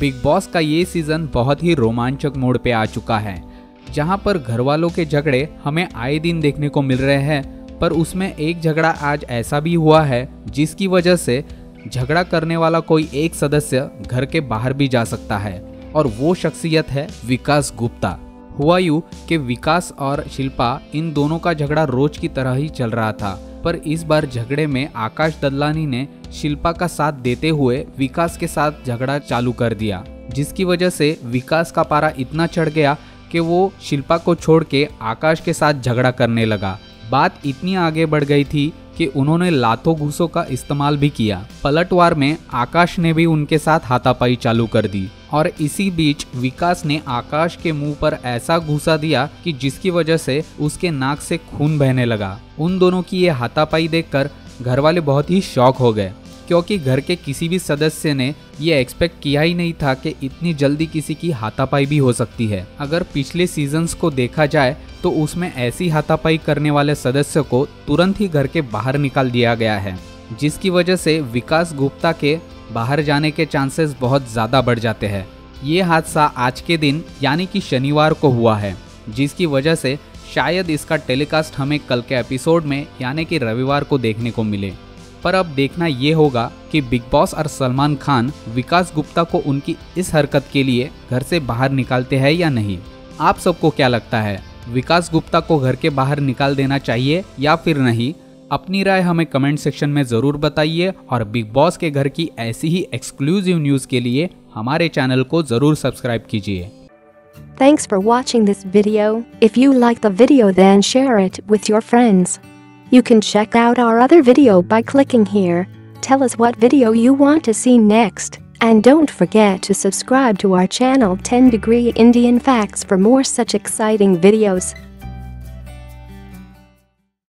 Big boss का ये season बहुत ही रोमांचक मोड पे आ चुका है, जहाँ पर घर वालों के झगड़े हमें आए दिन देखने को मिल रहे हैं, पर उसमें एक झगड़ा आज ऐसा भी हुआ है, जिसकी वजह से झगड़ा करने वाला कोई एक सदस्य घर के बाहर भी जा सकता है, और वो शख्सियत है विकास गुप्ता। हुआ यू कि विकास और शिल्पा इन दोनों का झगड़ा रोज की तरह ही चल रहा था पर इस बार झगड़े में आकाश ददलानी ने शिल्पा का साथ देते हुए विकास के साथ झगड़ा चालू कर दिया, जिसकी वजह से विकास का पारा इतना चढ़ गया कि वो शिल्पा को छोड़ के आकाश के साथ झगड़ा करने लगा। बात इतनी आगे बढ़ गई थी कि उन्होंने लातों घूसों का इस्तेमाल भी किया। पलटवार में आकाश ने भी उनके साथ हाथापाई चालू कर दी और इसी बीच विकास ने आकाश के मुँह पर ऐसा घूसा दिया कि जिसकी वजह से उसके नाक से खून बहने लगा। उन दोनों की ये हाथापाई देखकर घर वाले बहुत ही शौक हो गए। क्योंकि घर के किसी भी सदस्य ने ये एक्सपेक्ट किया ही नहीं था कि इतनी जल्दी किसी की हाथापाई भी हो सकती है। अगर पिछले सीजन्स को देखा जाए तो उसमें ऐसी हाथापाई करने वाले सदस्य को तुरंत ही घर के बाहर निकाल दिया गया है, जिसकी वजह से विकास गुप्ता के बाहर जाने के चांसेस बहुत ज़्यादा बढ़ जाते हैं। ये हादसा आज के दिन, यानी कि शनिवार को हुआ है, जिसकी वजह से शायद इसका टेलीकास्ट हमें कल के एपिसोड में, यानी कि रविवार को देखने को मिले। पर अब देखना ये होगा कि बिग बॉस और सलमान खान विकास गुप्ता को उनकी इस हरकत के लिए घर से बाहर निकालते हैं या नहीं आप सबको क्या लगता है विकास गुप्ता को घर के बाहर निकाल देना चाहिए या फिर नहीं अपनी राय हमें कमेंट सेक्शन में ज़रूर बताइए और बिग बॉस के घर की ऐसी ही एक्सक्लूसिव न्यूज़ के लिए हमारे चैनल को ज़रूर सब्सक्राइब कीजिए Thanks for watching this video. If you like the video, then share it with your friends. You can check out our other video by clicking here. Tell us what video you want to see next. And don't forget to subscribe to our channel 10 Degree Indian Facts for more such exciting videos.